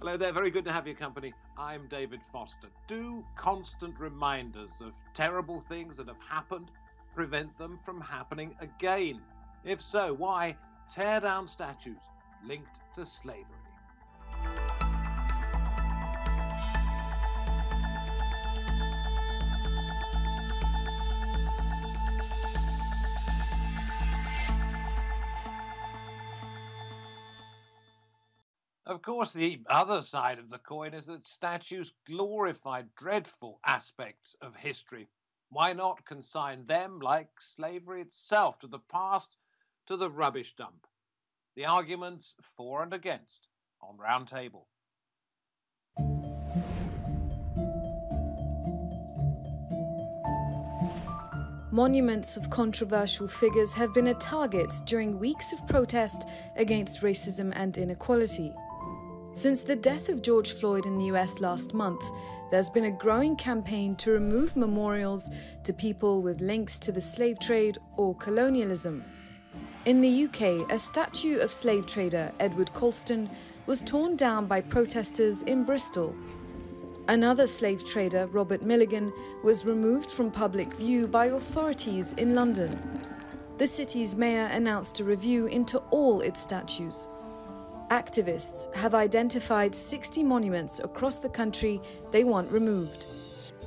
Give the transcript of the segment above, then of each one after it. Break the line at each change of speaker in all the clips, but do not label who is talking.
Hello there, very good to have your company. I'm David Foster. Do constant reminders of terrible things that have happened prevent them from happening again? If so, why tear down statues linked to slavery? Of course, the other side of the coin is that statues glorify dreadful aspects of history. Why not consign them, like slavery itself, to the past, to the rubbish dump? The arguments for and against on Roundtable.
Monuments of controversial figures have been a target during weeks of protest against racism and inequality. Since the death of George Floyd in the US last month, there's been a growing campaign to remove memorials to people with links to the slave trade or colonialism. In the UK, a statue of slave trader Edward Colston was torn down by protesters in Bristol. Another slave trader, Robert Milligan, was removed from public view by authorities in London. The city's mayor announced a review into all its statues. Activists have identified 60 monuments across the country they want removed.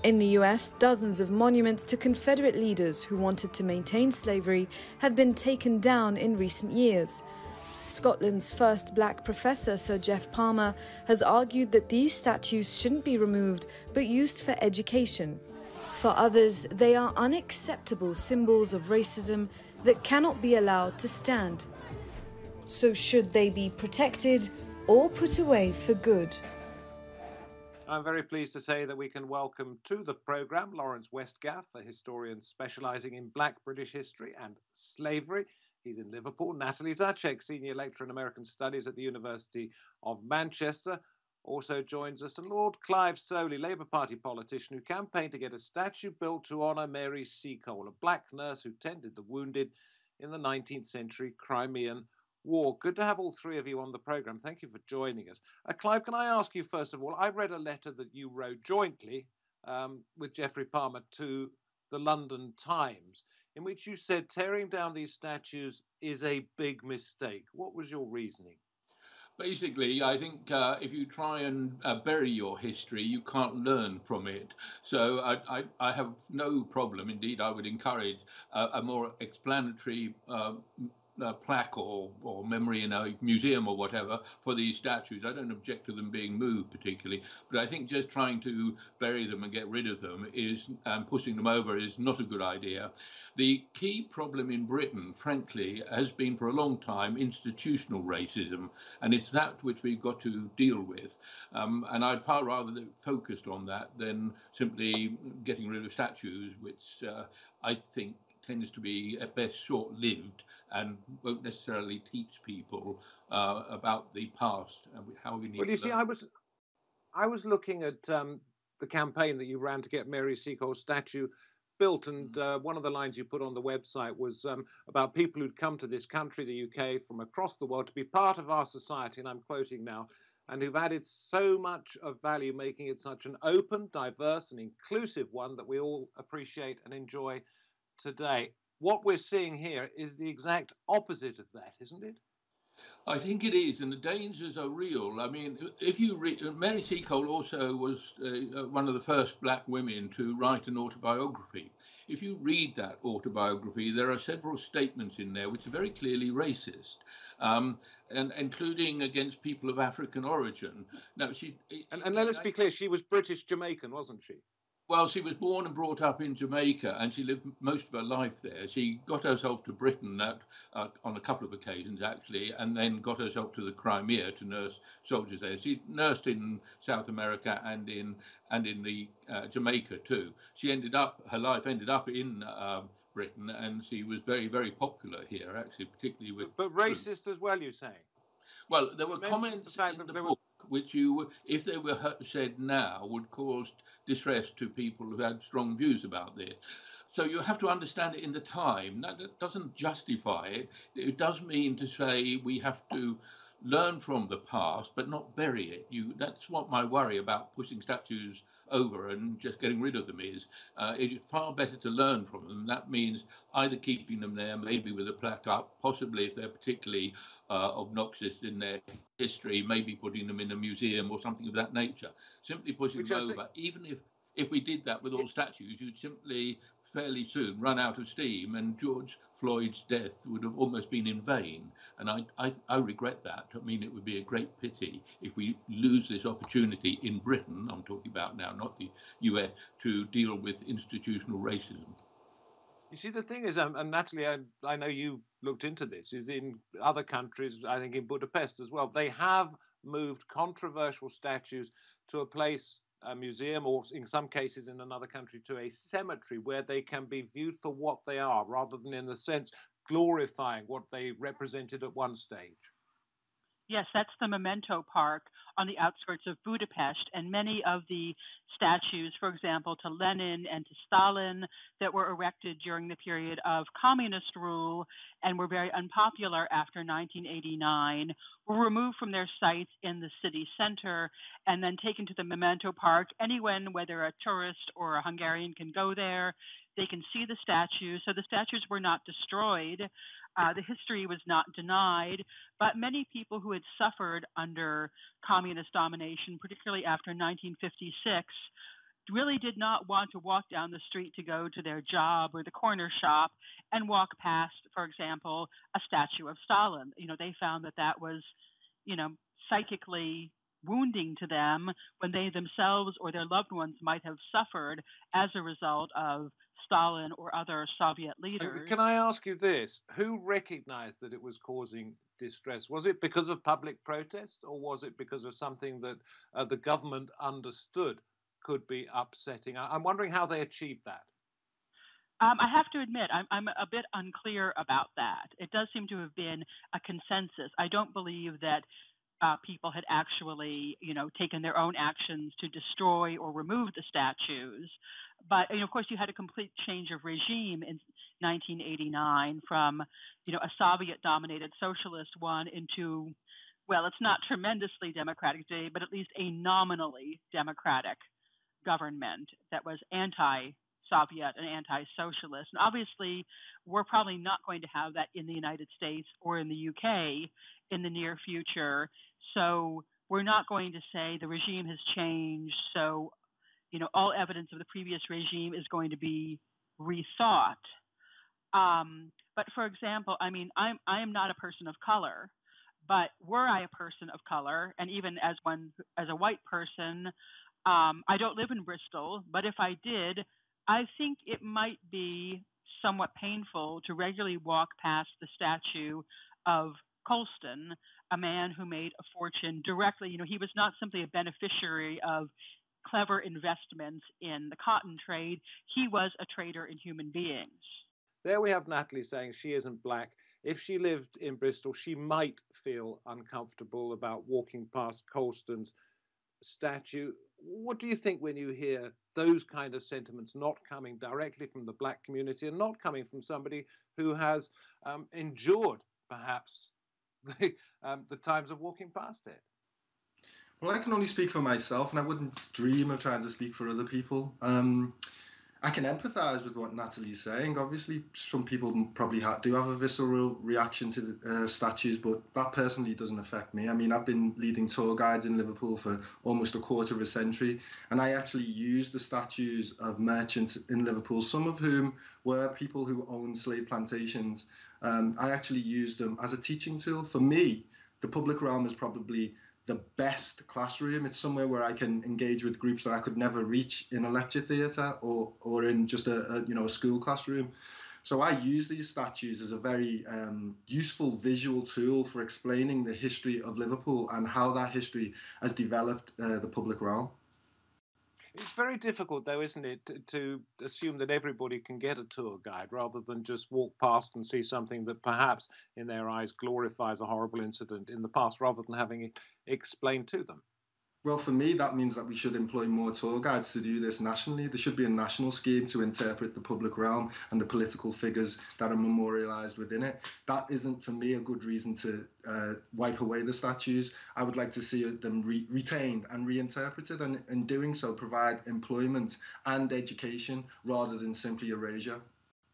In the US, dozens of monuments to Confederate leaders who wanted to maintain slavery have been taken down in recent years. Scotland's first black professor, Sir Geoff Palmer, has argued that these statues shouldn't be removed but used for education. For others, they are unacceptable symbols of racism that cannot be allowed to stand. So, should they be protected or put away for good?
I'm very pleased to say that we can welcome to the programme Laurence Westgaph, a historian specialising in Black British history and slavery. He's in Liverpool. Natalie Zacek, senior lecturer in American Studies at the University of Manchester, also joins us. And Lord Clive Soley, Labour Party politician who campaigned to get a statue built to honour Mary Seacole, a black nurse who tended the wounded in the 19th century Crimean War. Good to have all three of you on the programme. Thank you for joining us. Uh, Clive, can I ask you first of all? I read a letter that you wrote jointly um, with Geoffrey Palmer to the London Times, in which you said tearing down these statues is a big mistake. What was your reasoning?
Basically, I think uh, if you try and uh, bury your history, you can't learn from it. So I, I, I have no problem. Indeed, I would encourage a more explanatory uh, plaque or, or memory in a museum or whatever for these statues. I don't object to them being moved particularly, but I think just trying to bury them and get rid of them is and pushing them over is not a good idea. The key problem in Britain, frankly, has been for a long time institutional racism, and it's that which we've got to deal with. Um, and I'd far rather focused on that than simply getting rid of statues, which uh, I think tends to be at best short-lived and won't necessarily teach people uh, about the past and how we need.
Well, you see, I was, I was looking at um, the campaign that you ran to get Mary Seacole's statue built, and mm. uh, one of the lines you put on the website was um, about people who'd come to this country, the UK, from across the world to be part of our society, and I'm quoting now. And who've added so much of value, making it such an open, diverse, and inclusive one that we all appreciate and enjoy today. What we're seeing here is the exact opposite of that, isn't it?
I think it is, and the dangers are real. I mean, if you read, Mary Seacole also was uh, one of the first black women to write an autobiography. If you read that autobiography, there are several statements in there which are very clearly racist, um, and including against people of African origin. Now, she
and, and let's be clear, she was British Jamaican, wasn't she?
Well, she was born and brought up in Jamaica, and she lived most of her life there. She got herself to Britain at, uh, on a couple of occasions, actually, and then got herself to the Crimea to nurse soldiers there. She nursed in South America and in and in the uh, Jamaica too. She ended up her life ended up in. Um, Britain, and she was very, very popular here, actually, particularly with.
But, racist as well, you say?
Well, there were comments the the book which you, if they were said now, would cause distress to people who had strong views about this. So you have to understand it in the time. That doesn't justify it. It does mean to say we have to learn from the past, but not bury it. You, that's what my worry about pushing statues over and just getting rid of them is. Uh, it is far better to learn from them. That means either keeping them there, maybe with a plaque up, possibly if they're particularly uh, obnoxious in their history, maybe putting them in a museum or something of that nature. Simply pushing Which them over, even if if we did that with all statues, you'd simply fairly soon run out of steam, and George Floyd's death would have almost been in vain. And I, I, I, regret that. I mean, it would be a great pity if we lose this opportunity in Britain, I'm talking about now, not the US, to deal with institutional racism.
You see, the thing is, um, and Natalie, I, I know you looked into this, is in other countries, I think in Budapest as well, they have moved controversial statues to a place a museum or in some cases in another country to a cemetery where they can be viewed for what they are rather than in a sense glorifying what they represented at one stage.
Yes, that's the Memento Park on the outskirts of Budapest. And many of the statues, for example, to Lenin and to Stalin, that were erected during the period of communist rule and were very unpopular after 1989, were removed from their sites in the city center and then taken to the Memento Park. Anyone, whether a tourist or a Hungarian, can go there. They can see the statues. So the statues were not destroyed. Uh, the history was not denied, but many people who had suffered under communist domination, particularly after 1956, really did not want to walk down the street to go to their job or the corner shop and walk past, for example, a statue of Stalin. You know, they found that that was, you know, psychically wounding to them when they themselves or their loved ones might have suffered as a result of Stalin or other Soviet leaders.
Can I ask you this? Who recognized that it was causing distress? Was it because of public protest or was it because of something that uh, the government understood could be upsetting? I'm wondering how they achieved that.
Um, I have to admit, I'm, I'm, a bit unclear about that. It does seem to have been a consensus. I don't believe that uh, people had actually, you know, taken their own actions to destroy or remove the statues. But know, of course, you had a complete change of regime in 1989 from, you know, a Soviet-dominated socialist one into, well, it's not tremendously democratic today, but at least a nominally democratic government that was anti Soviet and anti socialist. And obviously, we're probably not going to have that in the United States or in the UK in the near future. So we're not going to say the regime has changed, so you know all evidence of the previous regime is going to be rethought. Um, but for example, I mean, I'm I am not a person of color, but were I a person of color, and even as one as a white person, um, I don't live in Bristol, but if I did, I think it might be somewhat painful to regularly walk past the statue of Colston, a man who made a fortune directly. You know, he was not simply a beneficiary of clever investments in the cotton trade, he was a trader in human beings.
There we have Natalie saying she isn't black. If she lived in Bristol, she might feel uncomfortable about walking past Colston's statue. What do you think when you hear those kind of sentiments not coming directly from the black community and not coming from somebody who has um, endured perhaps the, um, the times of walking past it.
Well, I can only speak for myself, and I wouldn't dream of trying to speak for other people. Um, I can empathise with what Natalie's saying. Obviously, some people probably do have a visceral reaction to the, uh, statues, but that personally doesn't affect me. I mean, I've been leading tour guides in Liverpool for almost a quarter of a century, and I actually used the statues of merchants in Liverpool, some of whom were people who owned slave plantations, um, I actually use them as a teaching tool. For me, the public realm is probably the best classroom. It's somewhere where I can engage with groups that I could never reach in a lecture theatre or, or in just a, a, you know a school classroom. So I use these statues as a very um, useful visual tool for explaining the history of Liverpool and how that history has developed uh, the public realm.
It's very difficult, though, isn't it, to, to, assume that everybody can get a tour guide rather than just walk past and see something that perhaps, in their eyes, glorifies a horrible incident in the past rather than having it explained to them.
Well, for me, that means that we should employ more tour guides to do this nationally. There should be a national scheme to interpret the public realm and the political figures that are memorialized within it. That isn't, for me, a good reason to uh, wipe away the statues. I would like to see them re- retained and reinterpreted, and in doing so, provide employment and education rather than simply erasure.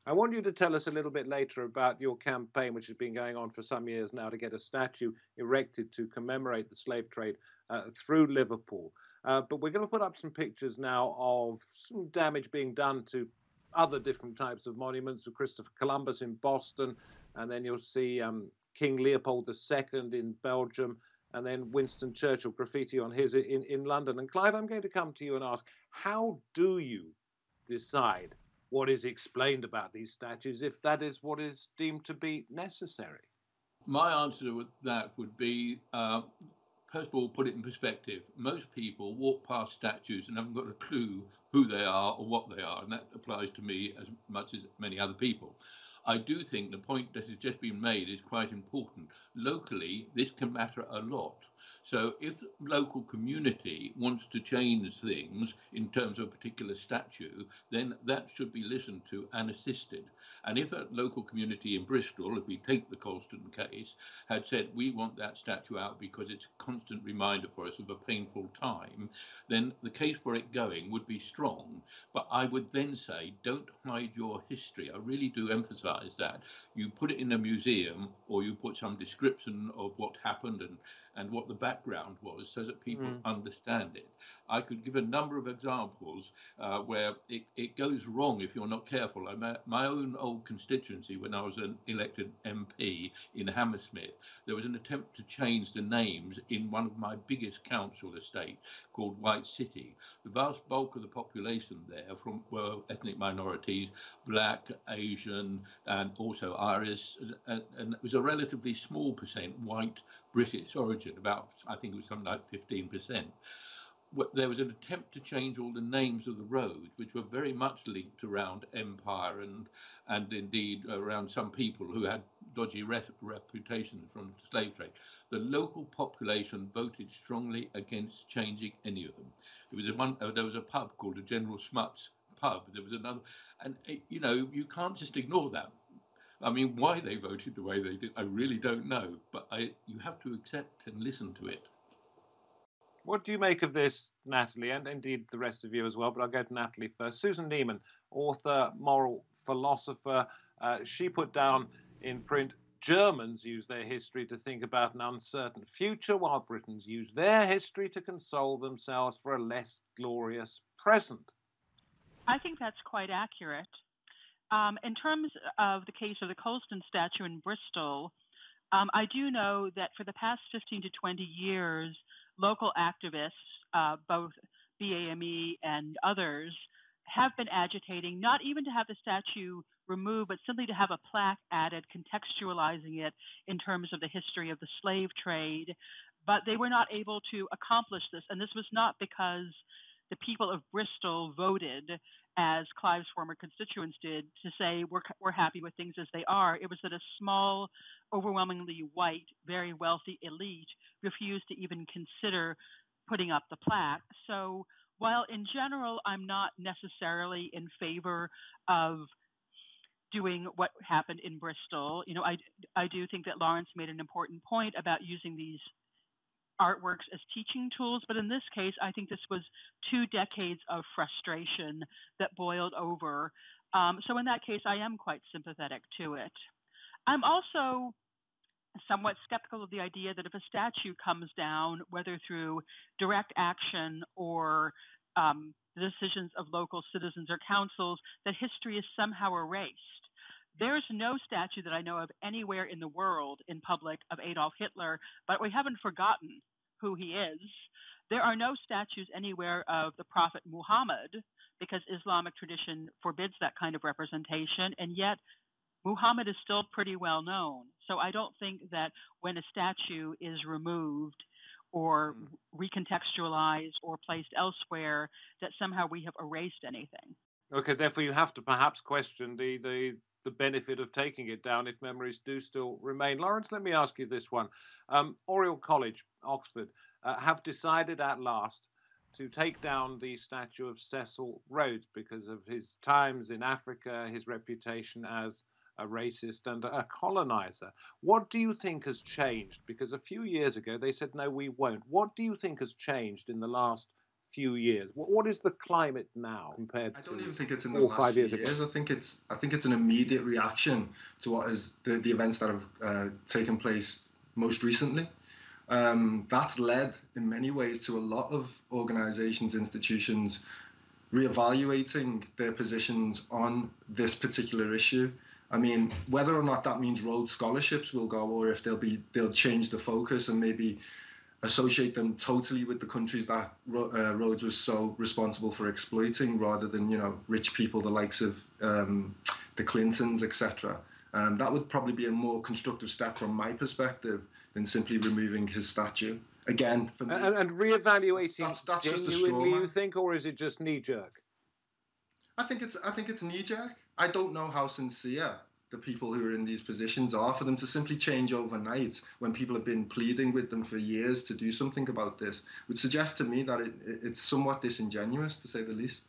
I want you to tell us a little bit later about your campaign, which has been going on for some years now, to get a statue erected to commemorate the slave trade uh, through Liverpool. Uh, but we're going to put up some pictures now of some damage being done to other different types of monuments of Christopher Columbus in Boston, and then you'll see um, King Leopold II in Belgium, and then Winston Churchill graffiti on his in, in London. And Clive, I'm going to come to you and ask, how do you decide what is explained about these statues if that is what is deemed to be necessary?
My answer to that would be uh, first of all, put it in perspective. Most people walk past statues and haven't got a clue who they are or what they are, and that applies to me as much as many other people. I do think the point that has just been made is quite important. Locally, this can matter a lot. So if the local community wants to change things in terms of a particular statue, then that should be listened to and assisted. And if a local community in Bristol, if we take the Colston case, had said we want that statue out because it's a constant reminder for us of a painful time, then the case for it going would be strong. But I would then say, don't hide your history. I really do emphasize that. You put it in a museum or you put some description of what happened and and what the background was so that people mm. understand it. I could give a number of examples uh, where it, it goes wrong if you're not careful. I, my own old constituency, when I was an elected MP in Hammersmith, there was an attempt to change the names in one of my biggest council estates called White City. The vast bulk of the population there from were ethnic minorities, black, Asian, and also Irish, and, and it was a relatively small percent white British origin, about I think it was something like 15%. There was an attempt to change all the names of the roads, which were very much linked around empire and and indeed around some people who had dodgy reputations from the slave trade. The local population voted strongly against changing any of them. There was one, uh, there was a pub called the General Smuts pub. There was another, and you know you can't just ignore that. I mean, why they voted the way they did, I really don't know. But I, you have to accept and listen to it.
What do you make of this, Natalie, and indeed the rest of you as well? But I'll go to Natalie first. Susan Neiman, author, moral philosopher, uh, she put down in print Germans use their history to think about an uncertain future, while Britons use their history to console themselves for a less glorious present.
I think that's quite accurate. Um, in terms of the case of the Colston statue in Bristol, um, I do know that for the past 15 to 20 years, local activists, uh, both BAME and others, have been agitating not even to have the statue removed, but simply to have a plaque added contextualizing it in terms of the history of the slave trade. But they were not able to accomplish this. And this was not because the people of Bristol voted, as Clive's former constituents did, to say we're, we're happy with things as they are. It was that a small, overwhelmingly white, very wealthy elite refused to even consider putting up the plaque. So while in general I'm not necessarily in favor of doing what happened in Bristol, you know, I, I do think that Laurence made an important point about using these artworks as teaching tools, but in this case, I think this was two decades of frustration that boiled over. Um, so in that case, I am quite sympathetic to it. I'm also somewhat skeptical of the idea that if a statue comes down, whether through direct action or um, the decisions of local citizens or councils, that history is somehow erased. There's no statue that I know of anywhere in the world in public of Adolf Hitler, but we haven't forgotten who he is. There are no statues anywhere of the Prophet Muhammad because Islamic tradition forbids that kind of representation, and yet Muhammad is still pretty well known. So I don't think that when a statue is removed or hmm. recontextualized or placed elsewhere, that somehow we have erased anything.
Okay, therefore you have to perhaps question the, the the benefit of taking it down if memories do still remain. Laurence, let me ask you this one. Um, Oriel College, Oxford, uh, have decided at last to take down the statue of Cecil Rhodes because of his times in Africa, his reputation as a racist and a colonizer. What do you think has changed? Because a few years ago they said, no, we won't. What do you think has changed in the last few years? What, what is the climate now compared to?
I don't even think it's in the last few years. years. I think it's I think it's an immediate reaction to what is the, the events that have uh, taken place most recently. Um, that's led in many ways to a lot of organizations, institutions reevaluating their positions on this particular issue. I mean, whether or not that means Rhodes scholarships will go, or if they'll be they'll change the focus and maybe associate them totally with the countries that uh, Rhodes was so responsible for exploiting, rather than you know rich people, the likes of um, the Clintons, etc. Um, that would probably be a more constructive step from my perspective than simply removing his statue. Again,
for me, and, and reevaluating that's, that's, genuinely, you think, or is it just knee jerk?
I think it's I think it's knee jerk. I don't know how sincere the people who are in these positions are for them to simply change overnight when people have been pleading with them for years to do something about this would suggest to me that it, it's somewhat disingenuous to say the least.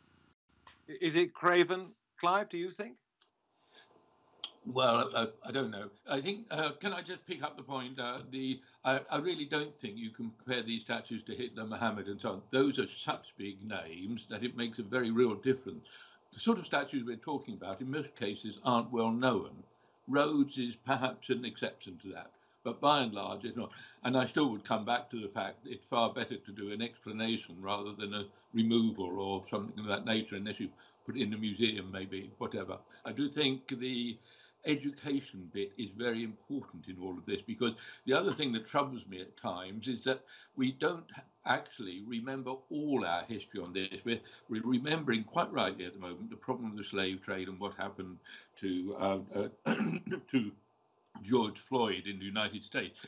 Is it craven, Clive? Do you think?
Well, uh, I don't know. I think uh, can I just pick up the point? Uh, the I, I, really don't think you can compare these statues to Hitler, Muhammad, and so on. Those are such big names that it makes a very real difference the sort of statues we're talking about in most cases aren't well known. Rhodes is perhaps an exception to that, but by and large it's not. And I still would come back to the fact it's far better to do an explanation rather than a removal or something of that nature, unless you put it in a museum, maybe, whatever. I do think the education bit is very important in all of this because the other thing that troubles me at times is that we don't actually remember all our history on this. We're, we're remembering quite rightly at the moment the problem of the slave trade and what happened to uh, uh, to George Floyd in the United States.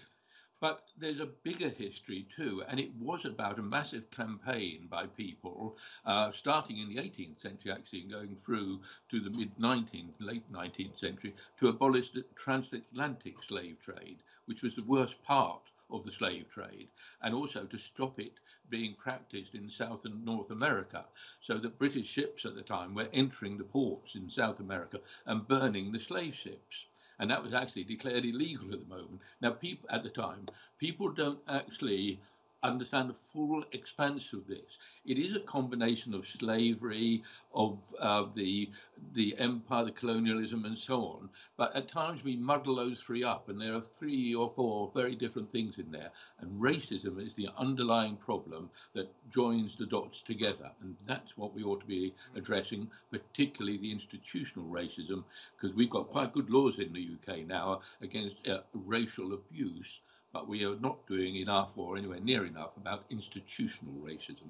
But there's a bigger history too, and it was about a massive campaign by people, uh, starting in the 18th century actually, and going through to the mid 19th, late 19th century, to abolish the transatlantic slave trade, which was the worst part of the slave trade, and also to stop it being practiced in South and North America, so that British ships at the time were entering the ports in South America and burning the slave ships and that was actually declared illegal at the moment. Now, people at the time, people don't actually understand the full expanse of this. It is a combination of slavery, of uh, the the empire, the colonialism, and so on. But at times we muddle those three up, and there are three or four very different things in there. And racism is the underlying problem that joins the dots together, and that's what we ought to be addressing, particularly the institutional racism, because we've got quite good laws in the UK now against uh, racial abuse but we are not doing enough or anywhere near enough about institutional racism.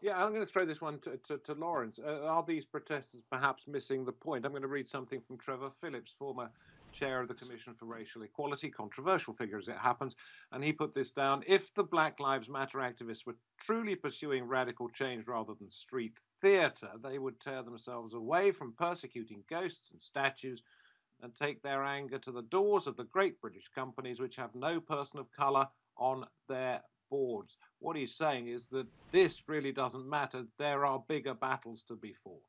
Yeah, I'm going to throw this one to, to, to Laurence. Uh, are these protesters perhaps missing the point? I'm going to read something from Trevor Phillips, former chair of the Commission for Racial Equality, controversial figure as it happens, and he put this down. If the Black Lives Matter activists were truly pursuing radical change rather than street theatre, they would tear themselves away from persecuting ghosts and statues and take their anger to the doors of the great British companies which have no person of colour on their boards. What he's saying is that this really doesn't matter. There are bigger battles to be fought.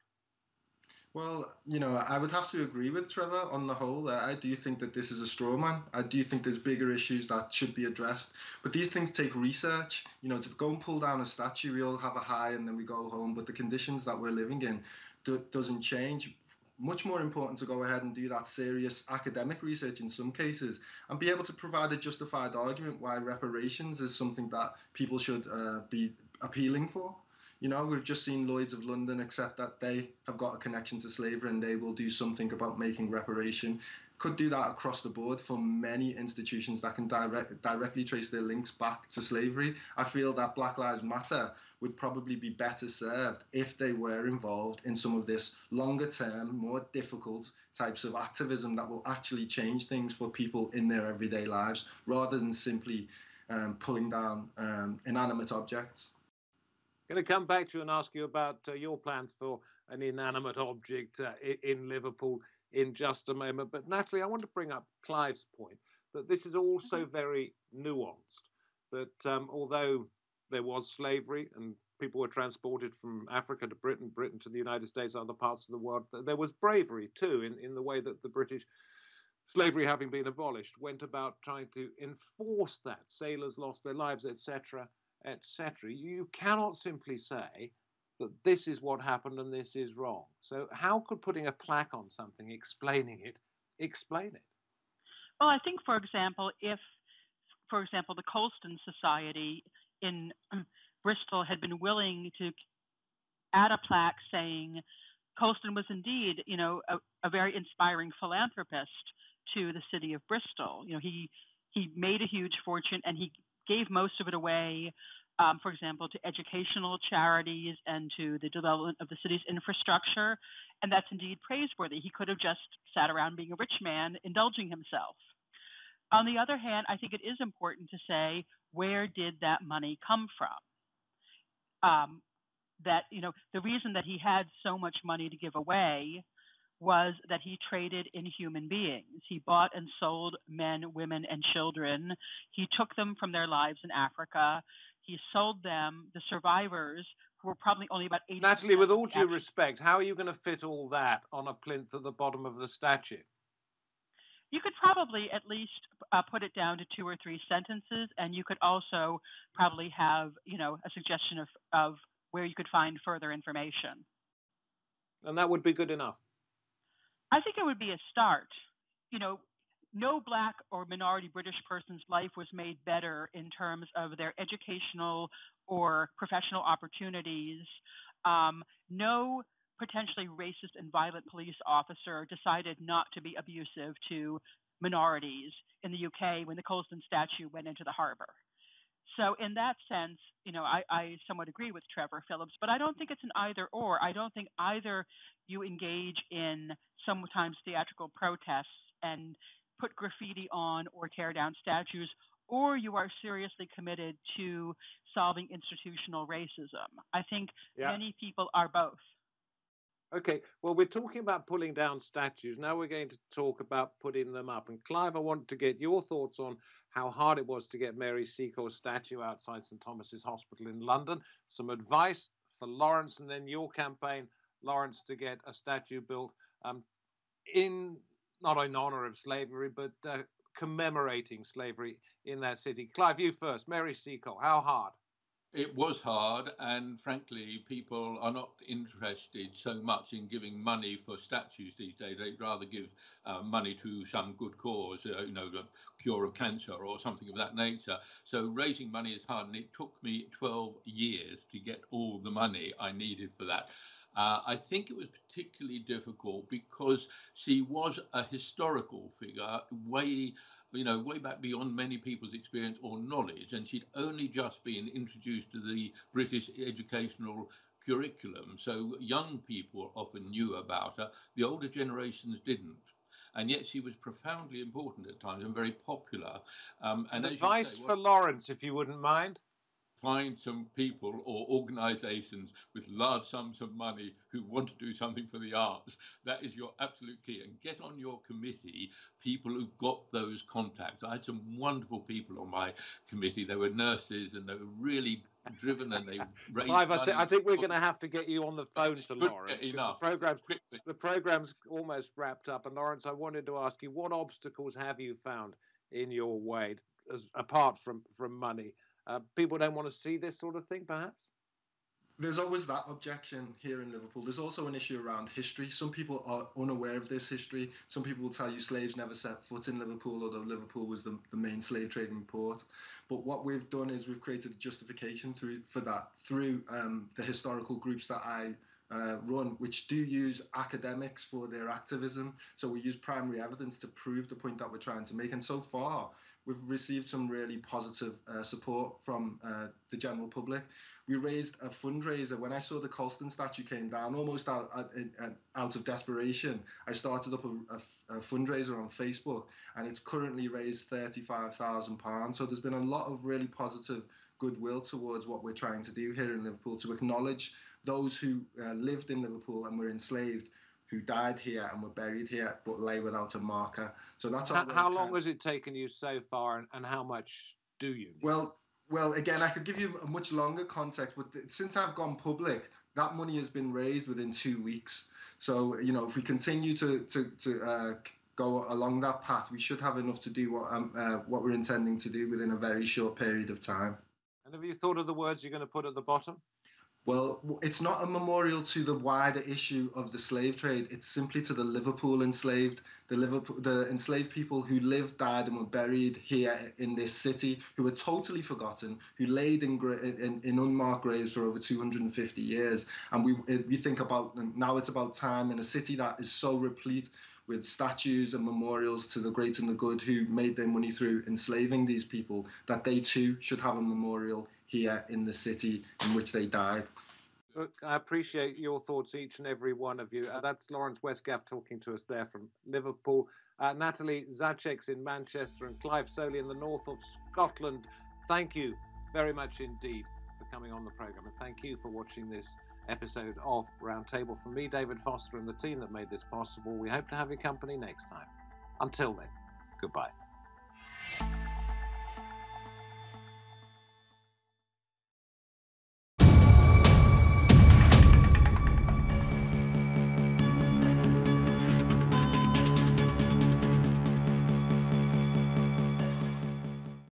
Well, you know, I would have to agree with Trevor on the whole. I do think that this is a straw man. I do think there's bigger issues that should be addressed. But these things take research. You know, to go and pull down a statue, we all have a high and then we go home. But the conditions that we're living in do, doesn't change much more important to go ahead and do that serious academic research in some cases and be able to provide a justified argument why reparations is something that people should uh, be appealing for. You know, we've just seen Lloyds of London accept that they have got a connection to slavery and they will do something about making reparation. Could do that across the board for many institutions that can direct, directly trace their links back to slavery. I feel that Black Lives Matter would probably be better served if they were involved in some of this longer term, more difficult types of activism that will actually change things for people in their everyday lives rather than simply um, pulling down um, inanimate objects.
I'm going to come back to you and ask you about uh, your plans for an inanimate object uh, in Liverpool in just a moment. But Natalie, I want to bring up Clive's point that this is also mm-hmm. very nuanced. That um, although there was slavery and people were transported from Africa to Britain, Britain to the United States, other parts of the world, there was bravery too in, in the way that the British slavery having been abolished went about trying to enforce that sailors lost their lives etc etc you cannot simply say that this is what happened and this is wrong so how could putting a plaque on something explaining it explain it
well i think for example if for example the colston society in um, bristol had been willing to add a plaque saying colston was indeed you know a, a very inspiring philanthropist to the city of Bristol. You know, he he made a huge fortune and he gave most of it away, um, for example, to educational charities and to the development of the city's infrastructure. And that's indeed praiseworthy. He could have just sat around being a rich man, indulging himself. On the other hand, I think it is important to say where did that money come from? Um, that you know the reason that he had so much money to give away was that he traded in human beings. He bought and sold men, women, and children. He took them from their lives in Africa. He sold them, the survivors, who were probably only about 80.
Natalie, with all due respect, how are you going to fit all that on a plinth at the bottom of the statue?
You could probably at least uh, put it down to two or three sentences, and you could also probably have, you know, a suggestion of, of where you could find further information.
And that would be good enough.
I think it would be a start. You know, no black or minority British person's life was made better in terms of their educational or professional opportunities. Um, no potentially racist and violent police officer decided not to be abusive to minorities in the UK when the Colston statue went into the harbor. So in that sense, you know, I, I somewhat agree with Trevor Phillips, but I don't think it's an either or. I don't think either you engage in sometimes theatrical protests and put graffiti on or tear down statues, or you are seriously committed to solving institutional racism. I think yeah. many people are both.
Okay, well, we're talking about pulling down statues. Now we're going to talk about putting them up. And Clive, I want to get your thoughts on how hard it was to get Mary Seacole statue outside St Thomas's Hospital in London. Some advice for Laurence, and then your campaign, Laurence, to get a statue built um, in not in honor of slavery, but uh, commemorating slavery in that city. Clive, you first. Mary Seacole, how hard?
It was hard, and frankly, people are not interested so much in giving money for statues these days. They'd rather give uh, money to some good cause, uh, you know, the cure of cancer or something of that nature. So raising money is hard, and it took me 12 years to get all the money I needed for that. Uh, I think it was particularly difficult because she was a historical figure, way you know, way back beyond many people's experience or knowledge, and she'd only just been introduced to the British educational curriculum. So young people often knew about her, the older generations didn't. And yet she was profoundly important at times and very popular.
Um, and advice say, for Laurence, if you wouldn't mind
find some people or organizations with large sums of money who want to do something for the arts. That is your absolute key. And get on your committee people who've got those contacts. I had some wonderful people on my committee. They were nurses and they were really driven and they raised
Clive, I, th- I, think we're going to have to get you on the phone to Laurence. Enough. The program's, the program's almost wrapped up. And Laurence, I wanted to ask you, what obstacles have you found in your way, as, apart from, from money? Uh, people don't want to see this sort of thing, perhaps?
There's always that objection here in Liverpool. There's also an issue around history. Some people are unaware of this history. Some people will tell you slaves never set foot in Liverpool, although Liverpool was the, the main slave trading port. But what we've done is we've created a justification through for that through um, the historical groups that I uh, run, which do use academics for their activism. So we use primary evidence to prove the point that we're trying to make. And so far, we've received some really positive uh, support from uh, the general public. We raised a fundraiser when I saw the Colston statue came down, almost out, out, out of desperation. I started up a, a, a, fundraiser on Facebook, and it's currently raised thirty-five thousand pounds. So there's been a lot of really positive goodwill towards what we're trying to do here in Liverpool to acknowledge those who uh, lived in Liverpool and were enslaved who died here and were buried here but lay without a marker. So that's
how, how long has it taken you so far, and, and how much do you? Need?
Well, well, again, I could give you a much longer context, but since I've gone public, that money has been raised within two weeks. So you know, if we continue to to to uh, go along that path, we should have enough to do what um, uh, what we're intending to do within a very short period of time.
And have you thought of the words you're going to put at the bottom?
Well, it's not a memorial to the wider issue of the slave trade. It's simply to the Liverpool enslaved, the Liverpool, the enslaved people who lived, died, and were buried here in this city, who were totally forgotten, who laid in, in, in unmarked graves for over 250 years. And we we think about now it's about time in a city that is so replete with statues and memorials to the great and the good who made their money through enslaving these people, that they too should have a memorial here in the city in which they died.
Look, I appreciate your thoughts, each and every one of you. Uh, that's Laurence Westgaph talking to us there from Liverpool. Uh, Natalie Zacek's in Manchester and Clive Soley in the north of Scotland. Thank you very much indeed for coming on the programme. And thank you for watching this episode of Roundtable. From me, David Foster, and the team that made this possible, we hope to have your company next time. Until then, goodbye.